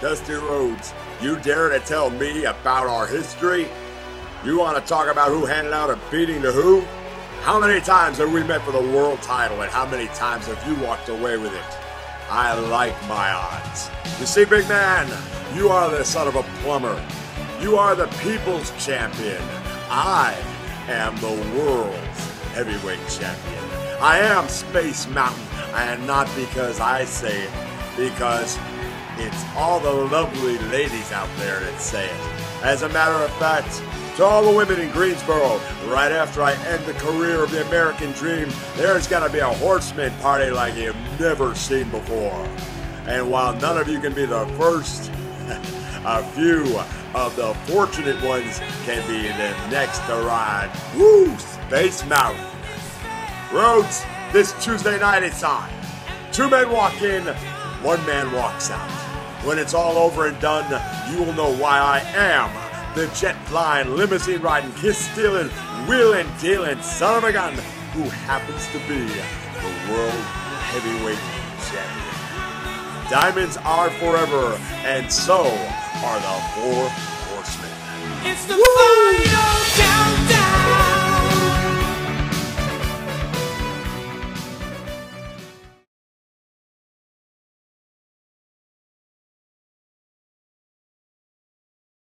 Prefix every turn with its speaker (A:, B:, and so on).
A: Dusty Rhodes, you dare to tell me about our history? You want to talk about who handed out a beating to who? How many times have we met for the world title, and how many times have you walked away with it? I like my odds. You see, big man, you are the son of a plumber. You are the people's champion. I am the world's heavyweight champion. I am Space Mountain, and not because I say it, because it's all the lovely ladies out there that say it. As a matter of fact, to all the women in Greensboro, right after I end the career of the American dream, there's gonna be a horseman party like you've never seen before. And while none of you can be the first, a few of the fortunate ones can be the next to ride. Woo! Space Mountain. Rhodes, this Tuesday night it's on. Two men walk in, one man walks out. When it's all over and done, you will know why I am the jet flying, limousine riding, kiss stealing, wheeling, dealing son of a gun who happens to be the world heavyweight champion. Diamonds are forever, and so are the four horsemen.